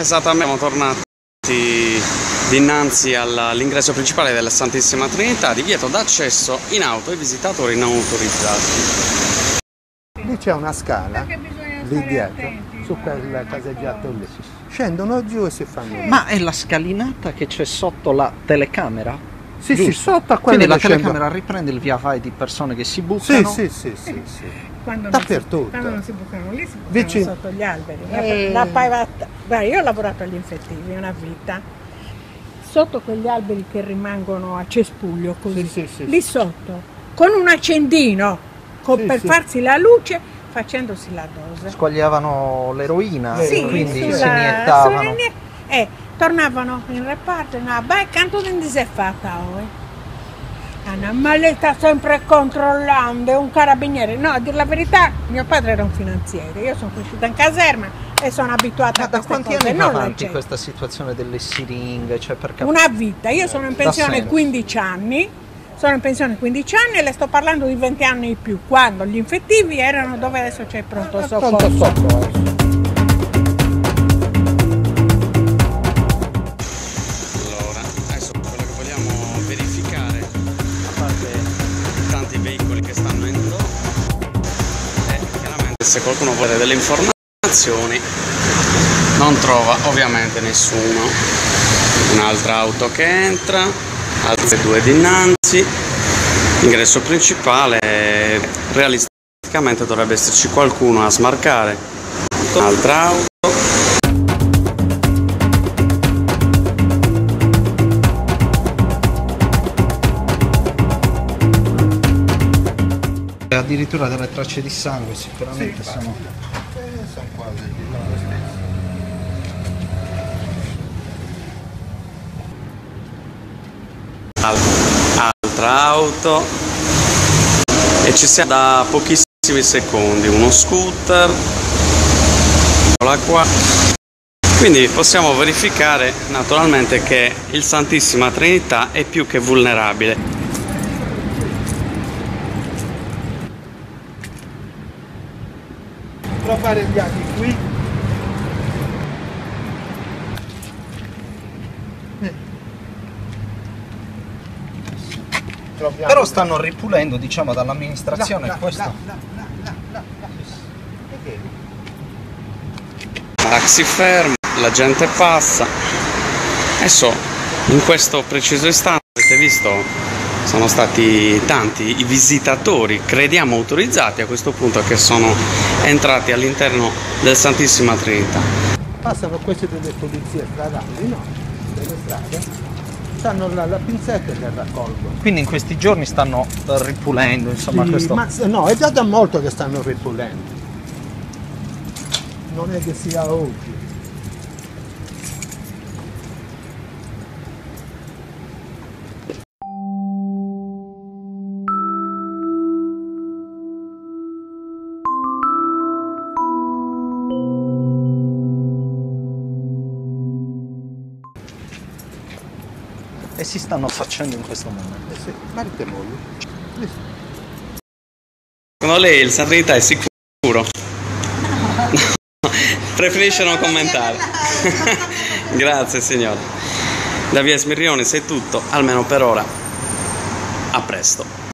esattamente siamo tornati dinanzi all'ingresso principale della Santissima Trinità, divieto d'accesso in auto ai visitatori non autorizzati. Lì c'è una scala, lì dietro, su quel caseggiato lì. Scendono giù e si fanno. Ma è la scalinata che c'è sotto la telecamera? sì, sì, giusto. sotto a Quindi quello la telecamera riprende il via vai di persone che si Sì, buttano. sì, sì, sì, sì. Quando non, si, Dappertutto. quando non si bucano lì, si bucano Vicino. sotto gli alberi. Eh. La pavata- Guarda, io ho lavorato agli infettivi una vita. Sotto quegli alberi che rimangono a cespuglio così, Sì, sì, sì. lì sotto, con un accendino co- Sì, per sì. farsi la luce, facendosi la dose. Squagliavano l'eroina Sì, e quindi sulla- si iniettavano. sulle nie- eh, tornavano in reparto, no, beh, canto di fatta oh. Anna, ma lei sta sempre controllando, è un carabiniere. No, a dire la verità, mio padre era un finanziere, io sono cresciuta in caserma e sono abituata Ma a da quanti cose, anni va avanti questa situazione delle siringhe? Cioè per cap- Una vita, io sono in pensione sempre. 15 anni, sono in pensione 15 anni e le sto parlando di 20 anni in più, quando gli infettivi erano dove adesso c'è il pronto Pronto soccorso. Se qualcuno vuole delle informazioni, non trova ovviamente nessuno. Un'altra auto che entra, altre due dinanzi, ingresso principale, realisticamente dovrebbe esserci qualcuno a smarcare. Un'altra auto. Addirittura delle tracce di sangue sicuramente sono... Sono quasi loro stessi. Al- altra auto. E ci siamo da pochissimi secondi. Uno scooter. Eccola qua. Quindi possiamo verificare naturalmente che il Santissima Trinità è più che vulnerabile Trovare gli altri qui. Troviamo- Però stanno ripulendo diciamo dall'amministrazione questo. là. Perché? taxi fermo la gente passa adesso in questo preciso istante avete visto sono stati tanti i visitatori crediamo autorizzati a questo punto che sono entrati all'interno del Santissima Trinità Passano queste delle polizie stradali, no? Delle strade. Stanno là, la pinzetta che raccolgono. Quindi in questi giorni stanno ripulendo insomma Sì, questo. ma no, è già da molto che stanno ripulendo. Non è che sia oggi. E si stanno facendo in questo momento. Eh sì, guardate voi. Lì. secondo lei il Santa Trinità è sicuro? preferisce non commentare grazie signore da via Smirrione sei tutto almeno per ora a presto